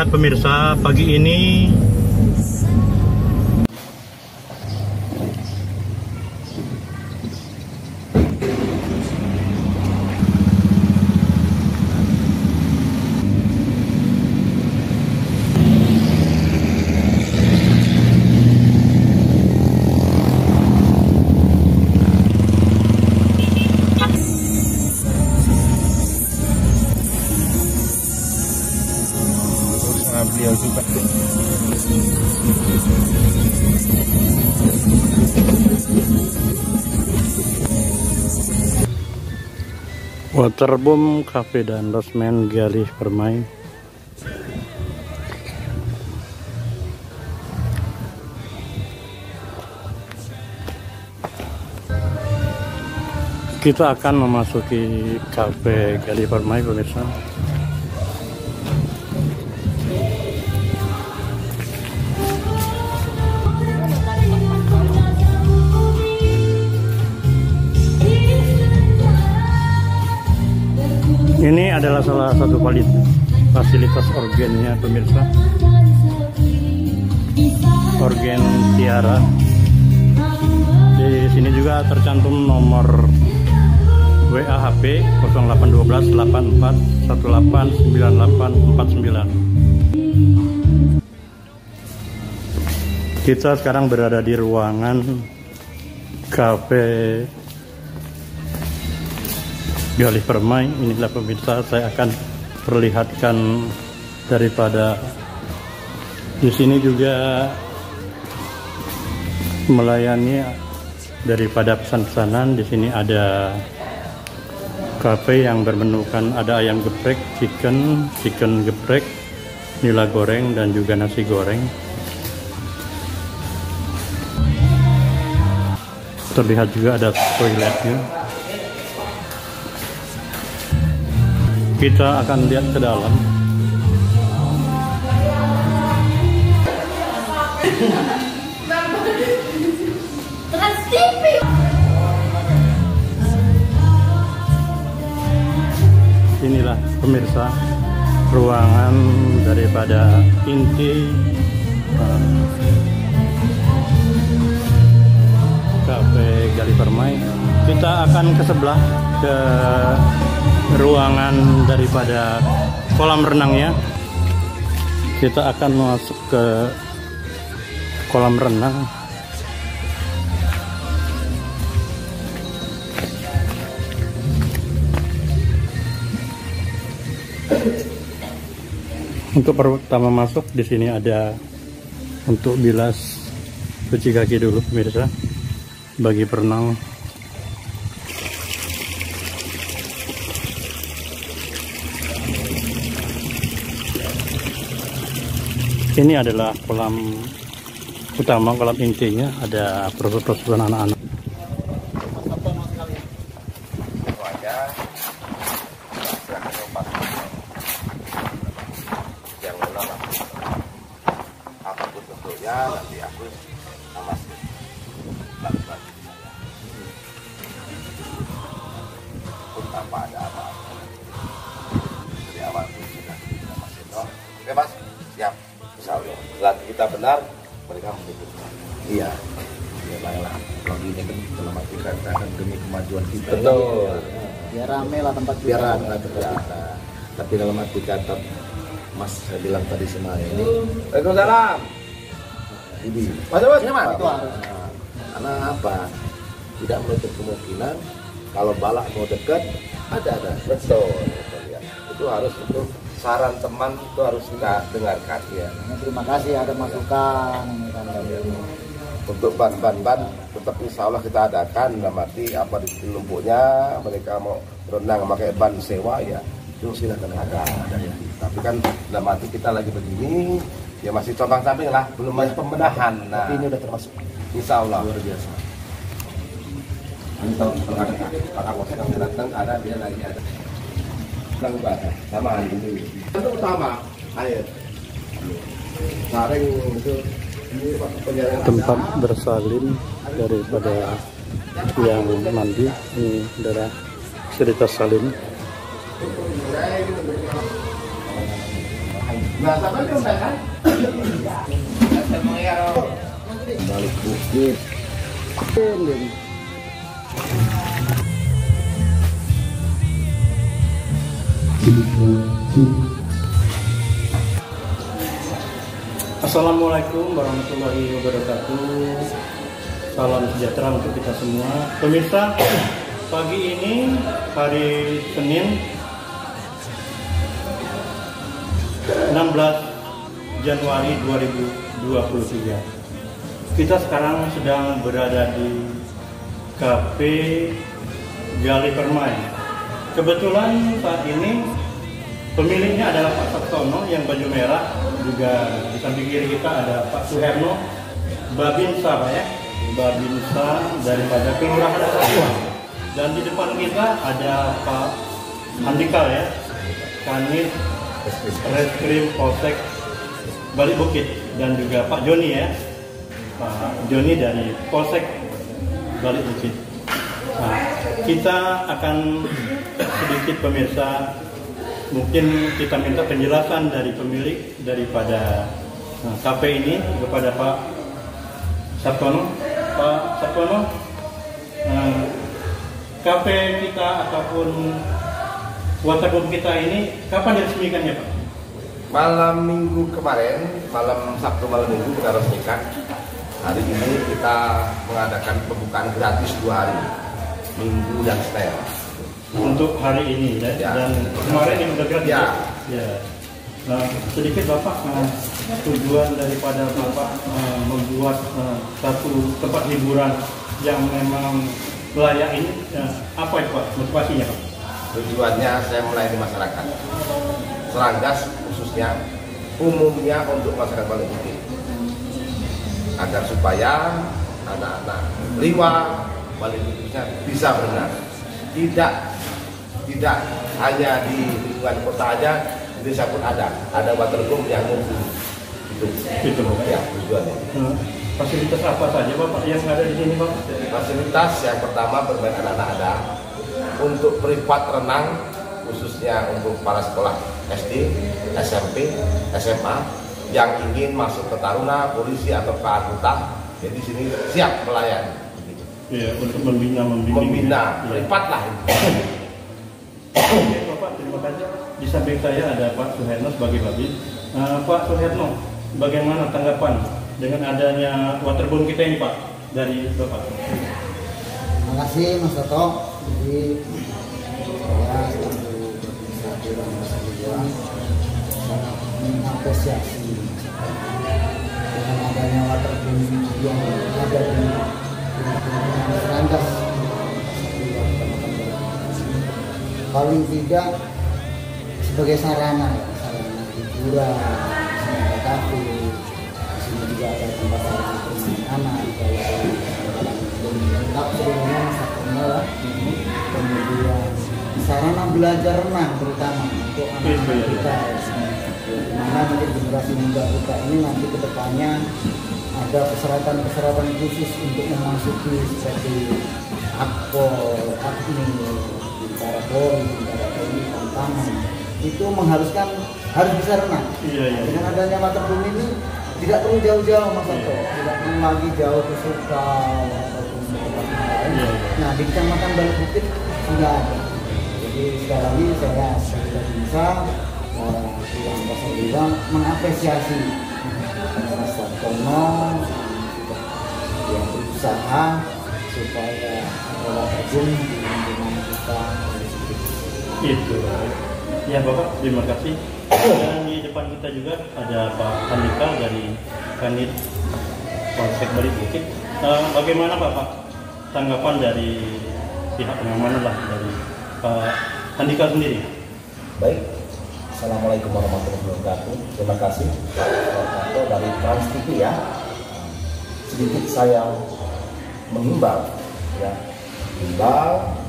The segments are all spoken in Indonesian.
lihat pemirsa pagi ini Waterboom Cafe dan Rosman Galih Permai. Kita akan memasuki Cafe Galih Permai pemirsa adalah salah satu fasilitas organnya pemirsa. Organ Tiara. Di sini juga tercantum nomor WA HP 0812 84 18 98 49. Kita sekarang berada di ruangan kafe Galih Permai inilah pemirsa saya akan perlihatkan daripada di sini juga melayani daripada pesan-pesanan di sini ada kafe yang bermenukan ada ayam geprek, chicken, chicken geprek, nila goreng dan juga nasi goreng. Terlihat juga ada toiletnya. Kita akan lihat ke dalam. Inilah pemirsa ruangan daripada inti uh, Cafe Gali Permai. Kita akan ke sebelah ke ruangan daripada kolam renangnya. Kita akan masuk ke kolam renang. Untuk pertama masuk di sini ada untuk bilas cuci kaki dulu pemirsa bagi perenang ini adalah kolam utama kolam intinya. Ada persoalan anak-anak benar mereka mendukung iya. Ya baiklah. Kalau ini kan dalam arti katakan demi kemajuan kita betul. Biar rame lah tempat biar kita. ada kita. Tapi dalam arti kata mas saya bilang tadi sama ini. Waalaikumsalam. Ini. Mas mas. Iya, Mas, itu harus. karena apa? Tidak menutup kemungkinan kalau balak mau dekat ada ada betul. Betul ya. Itu harus untuk saran teman itu harus kita dengarkan ya. Nah, terima kasih ada masukan kan untuk ban-ban-ban tetap insya Allah kita adakan dalam arti apa di lumpurnya mereka mau renang pakai ban sewa ya itu silahkan ada ya. tapi kan dalam arti kita lagi begini ya masih combang samping lah belum masih pembenahan nah. Tapi ini udah termasuk. Insya Allah. Luar biasa. Ini tahun setengah kakak bos yang datang ada dia lagi ada Bahasa sama hari ini. Itu utama air. Saring itu tempat bersalin daripada yang mandi ini adalah cerita salin. Nah, kan? balik bukit Assalamualaikum warahmatullahi wabarakatuh. Salam sejahtera untuk kita semua. Pemirsa, pagi ini hari Senin 16 Januari 2023. Kita sekarang sedang berada di Cafe Gali Permai. Kebetulan saat ini pemiliknya adalah Pak Sabtono yang baju merah, juga di samping kiri kita ada Pak Suherno. Babinsa Pak ya, Babinsa daripada Kelurahan. Satuan. Dan di depan kita ada Pak Andika ya, Kanit Reskrim Polsek Balik Bukit. Dan juga Pak Joni ya, Pak Joni dari Polsek Balik Bukit. Nah, kita akan sedikit pemirsa mungkin kita minta penjelasan dari pemilik daripada nah, ini kepada Pak Sabtono. Pak Sabtono, nah, kafe kita ataupun waterboom kita ini kapan diresmikannya Pak? Malam minggu kemarin, malam Sabtu malam minggu kita resmikan. Hari ini kita mengadakan pembukaan gratis dua hari, minggu dan setel. Untuk hari ini ya, Ya. dan kemarin yang gratis Ya. ya. Nah, sedikit bapak nah, tujuan daripada bapak eh, membuat eh, satu tempat hiburan yang memang layak ini eh, apa itu pak motivasinya pak? Tujuannya saya melayani masyarakat. Seranggas khususnya umumnya untuk masyarakat Bali Bukit. Agar supaya anak-anak liwa Bali Bukitnya bisa berenang. Tidak tidak hanya di lingkungan kota aja, di desa pun ada. Ada waterboom yang nunggu. Itu. Itu. Ya, tujuannya. Eh, fasilitas apa saja bapak yang ada di sini pak? Fasilitas yang pertama bermain anak-anak ada untuk privat renang khususnya untuk para sekolah SD, SMP, SMA yang ingin masuk ke Taruna, polisi atau ke anggota, jadi di sini siap melayani. Begitu. Ya untuk membina membimbing. Membina, Ya. privat lah. Terima kasih. Di samping saya ada Pak Suherno sebagai Babin. Eh, Pak Suherno, bagaimana tanggapan dengan adanya waterboom kita ini Pak dari Bapak? Terima kasih Mas Toto. Jadi saya selaku sangat mengapresiasi dengan adanya waterboom yang ada di lingkungan paling tidak sebagai sarana sarana hiburan, sarana kafe, sini juga ada tempat sarana permainan anak, kalau lengkap sebenarnya masaknya lah. Kemudian sarana belajar renang terutama untuk anak-anak kita. Mana nanti generasi muda kita ini nanti ke depannya ada persyaratan-persyaratan khusus untuk memasuki seperti akpol, akmi, bintara polri, bintara tni, tantangan itu mengharuskan harus bisa renang. Iya, iya. Dengan adanya waterboom ini tidak perlu jauh-jauh Mas Toto, tidak perlu lagi jauh ke Sukau ataupun ke tempat lain. Iya, iya. Nah di kecamatan Balik Bukit sudah ada. Jadi sekali lagi saya sudah bisa yang pasal bilang mengapresiasi Mas Sartono yang berusaha supaya ada waterboom di lingkungan kita. Itu. Ya Bapak, terima kasih. Dan di depan kita juga ada Pak Andika dari Kanit Polsek Balik Bukit. Eh, bagaimana Bapak tanggapan dari pihak pengamanan lah dari Pak Andika sendiri? Baik, Assalamualaikum warahmatullahi wabarakatuh. Terima kasih Pak dari Trans TV ya. Sedikit saya mengimbau ya, mengimbau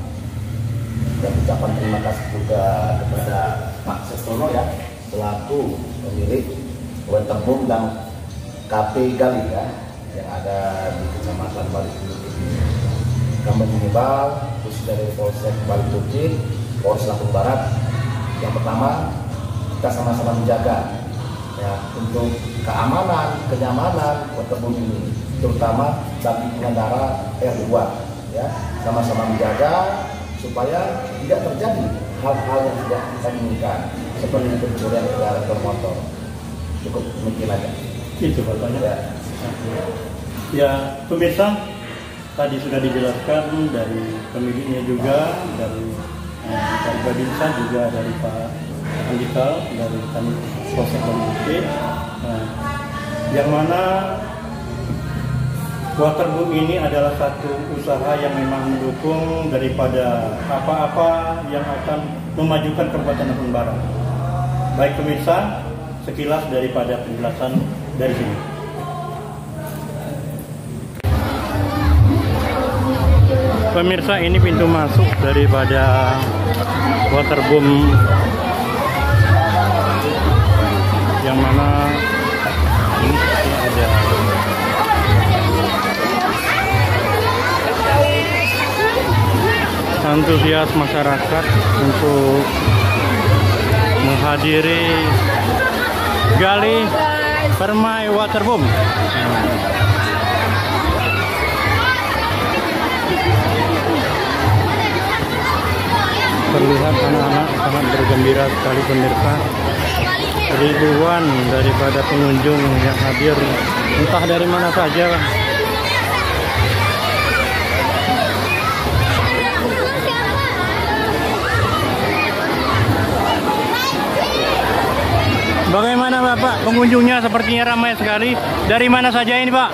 dan ucapan terima kasih juga kepada Pak Sestono ya selaku pemilik Waterboom dan KP Gali ya yang ada di Kecamatan Balik Bukit ini. Kami mengimbau khusus dari Polsek Balik Bukit, Polres Lampung Barat yang pertama kita sama-sama menjaga ya untuk keamanan, kenyamanan waterboom ini terutama bagi pengendara R2 ya sama-sama menjaga supaya tidak terjadi hal-hal yang tidak kita inginkan seperti pencurian kendaraan bermotor cukup mungkin aja Itu bapaknya. ya Ya, pemirsa, tadi sudah dijelaskan dari pemiliknya juga, dari eh, Pak Babinsa juga dari Pak Andika, dari kami Bambuke. Nah, yang mana Waterboom ini adalah satu usaha yang memang mendukung daripada apa-apa yang akan memajukan Kabupaten Lampung Barat. Baik pemirsa, sekilas daripada penjelasan dari sini. Pemirsa ini pintu masuk daripada waterboom yang mana ini antusias masyarakat untuk menghadiri gali permai waterboom. terlihat anak-anak sangat bergembira sekali pemirsa ribuan daripada pengunjung yang hadir entah dari mana saja Bapak pengunjungnya sepertinya ramai sekali dari mana saja ini Pak?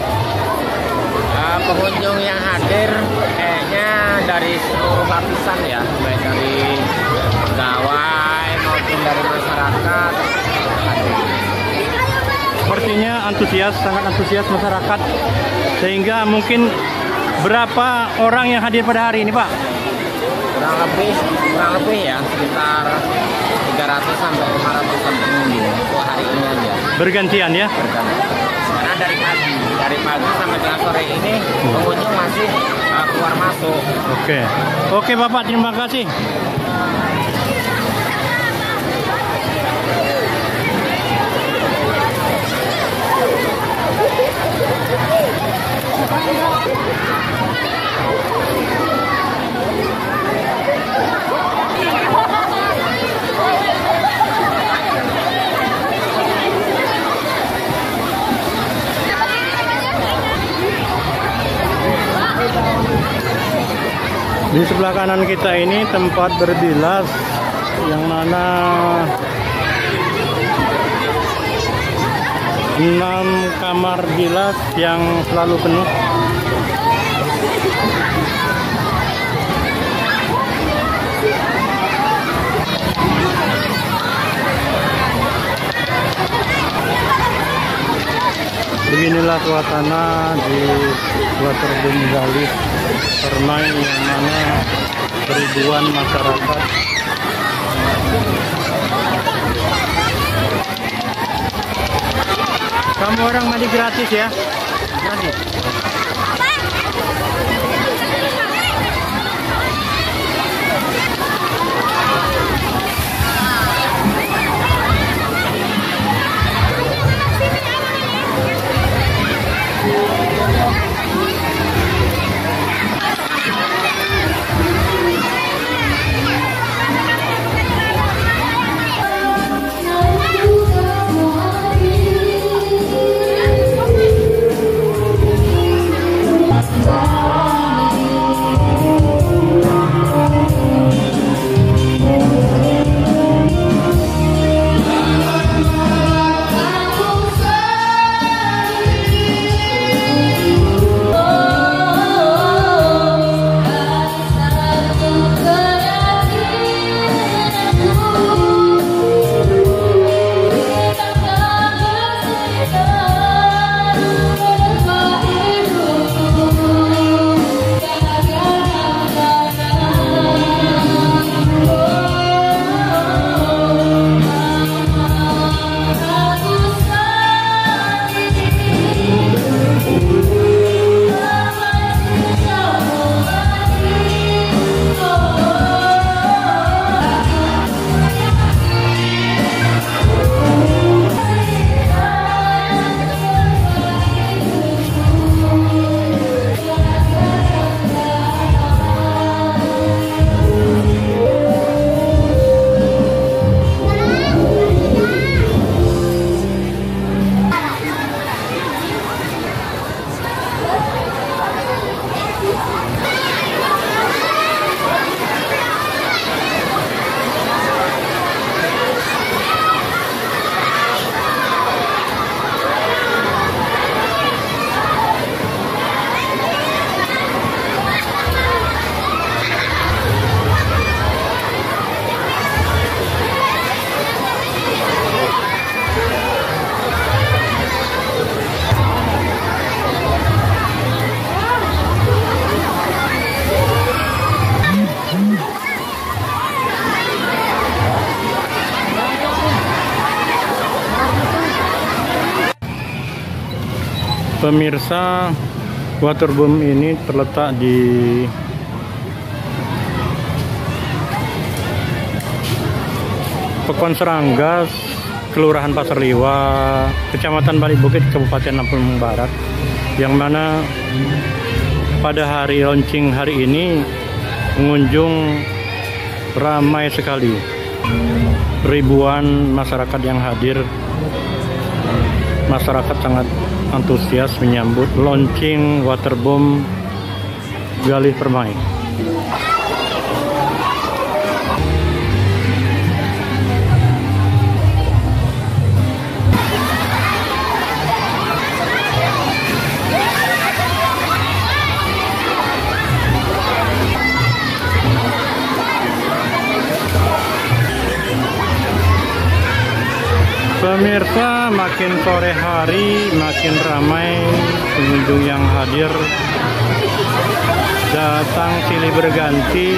Uh, pengunjung yang hadir kayaknya dari seluruh lapisan ya, baik dari pegawai maupun dari masyarakat. Sepertinya antusias, sangat antusias masyarakat sehingga mungkin berapa orang yang hadir pada hari ini Pak? Kurang lebih, kurang lebih ya sekitar 300 sampai 500 pengunjung untuk hari ini aja. Bergantian ya? Berganti. Karena dari pagi, dari pagi sampai dengan sore ini pengunjung masih uh, keluar masuk. Oke. Oke Bapak, terima kasih. Di sebelah kanan kita ini tempat berbilas yang mana enam kamar bilas yang selalu penuh. Beginilah suasana di Waterboom Gali Permai yang mana ribuan masyarakat Kamu orang mandi gratis ya? Gratis. Pemirsa, waterboom ini terletak di Pekuan Seranggas, Kelurahan Pasar Liwa, Kecamatan Balik Bukit, Kabupaten Lampung Barat, yang mana pada hari launching hari ini pengunjung ramai sekali. Ribuan masyarakat yang hadir, masyarakat sangat antusias menyambut launching waterboom Galih Permai. Pemirsa, makin sore hari makin ramai pengunjung yang hadir. Datang silih berganti